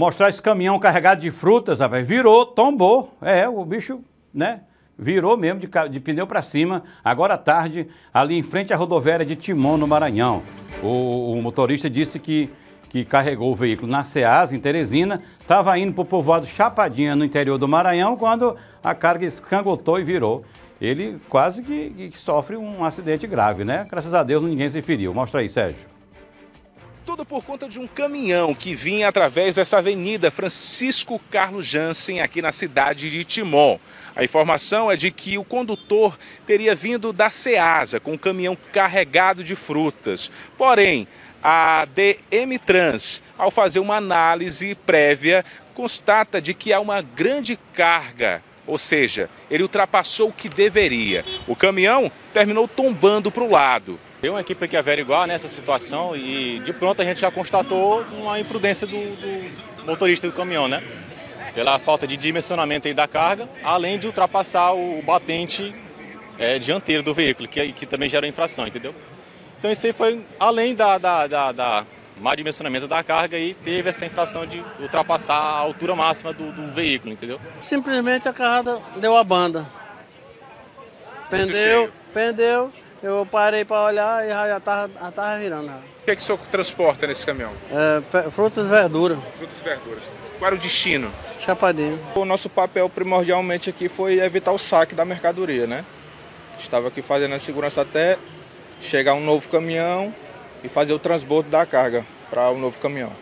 mostrar esse caminhão carregado de frutas, rapaz. Virou, tombou. É, o bicho, né? Virou mesmo de, de pneu para cima, agora à tarde, ali em frente à rodoviária de Timon, no Maranhão. O, o motorista disse que, que carregou o veículo na Ceasa, em Teresina, estava indo para o povoado Chapadinha, no interior do Maranhão, quando a carga escangotou e virou. Ele quase que, que sofre um acidente grave, né? Graças a Deus ninguém se feriu. Mostra aí, Sérgio. Tudo por conta de um caminhão que vinha através dessa avenida Francisco Carlos Jansen, aqui na cidade de Timon. A informação é de que o condutor teria vindo da Ceasa com um caminhão carregado de frutas. Porém, a DM Trans, ao fazer uma análise prévia, constata de que há uma grande carga ou seja, ele ultrapassou o que deveria. O caminhão terminou tombando para o lado. Tem uma equipe que averiguar nessa situação e de pronto a gente já constatou uma imprudência do, do motorista do caminhão, né? Pela falta de dimensionamento da carga, além de ultrapassar o batente é, dianteiro do veículo, que, que também gera infração, entendeu? Então isso aí foi além da, da, da, da má dimensionamento da carga e teve essa infração de ultrapassar a altura máxima do, do veículo, entendeu? Simplesmente a carrada deu a banda. Pendeu, pendeu, eu parei para olhar e já estava já tava virando. Já. O que é que o senhor transporta nesse caminhão? É, frutas e verduras. Frutas e verduras. Qual era o destino? Chapadinho. O nosso papel primordialmente aqui foi evitar o saque da mercadoria, né? Estava aqui fazendo a segurança até chegar um novo caminhão e fazer o transbordo da carga para o novo caminhão.